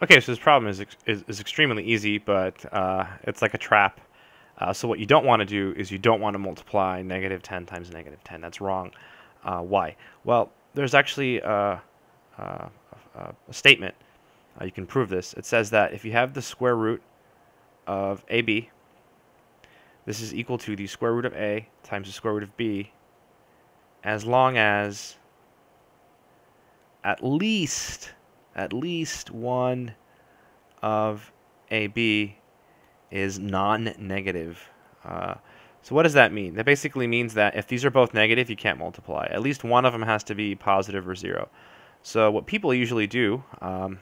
Okay, so this problem is, is, is, extremely easy, but uh, it's like a trap. Uh, so what you don't want to do is you don't want to multiply negative 10 times negative 10. That's wrong. Uh, why? Well, there's actually a, a, a statement. Uh, you can prove this. It says that if you have the square root of ab, this is equal to the square root of a times the square root of b, as long as at least at least one of AB is non-negative. Uh, so what does that mean? That basically means that if these are both negative, you can't multiply. At least one of them has to be positive or zero. So what people usually do um,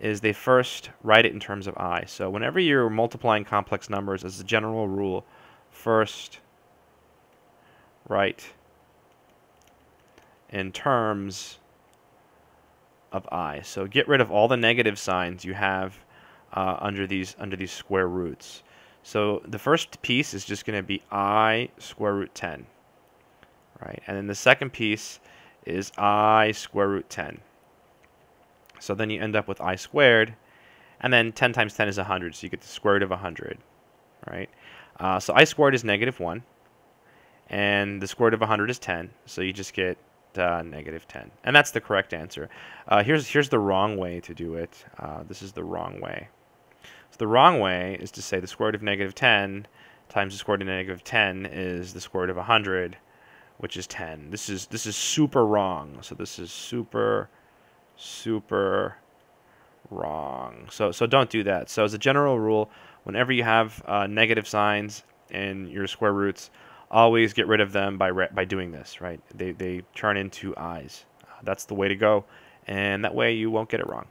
is they first write it in terms of i. So whenever you're multiplying complex numbers, as a general rule, first write in terms of i. So get rid of all the negative signs you have uh, under these under these square roots. So the first piece is just going to be i square root 10, right? And then the second piece is i square root 10. So then you end up with i squared, and then 10 times 10 is 100, so you get the square root of 100, right? Uh, so i squared is negative 1, and the square root of 100 is 10, so you just get uh, negative 10. And that's the correct answer. Uh, here's, here's the wrong way to do it. Uh, this is the wrong way. So the wrong way is to say the square root of negative 10 times the square root of negative 10 is the square root of 100, which is 10. This is, this is super wrong. So this is super, super wrong. So, so don't do that. So as a general rule, whenever you have uh, negative signs in your square roots, always get rid of them by by doing this, right? They they turn into i's. Uh, that's the way to go, and that way you won't get it wrong.